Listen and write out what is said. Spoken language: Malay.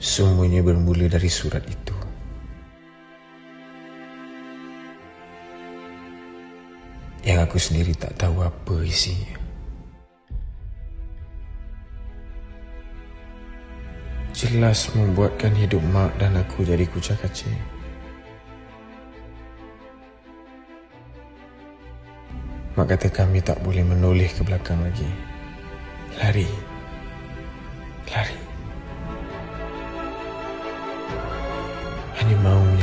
Semuanya bermula dari surat itu. Yang aku sendiri tak tahu apa isinya. Jelas membuatkan hidup mak dan aku jadi kucak kacir. Mak kata kami tak boleh menoleh ke belakang lagi. Lari. animal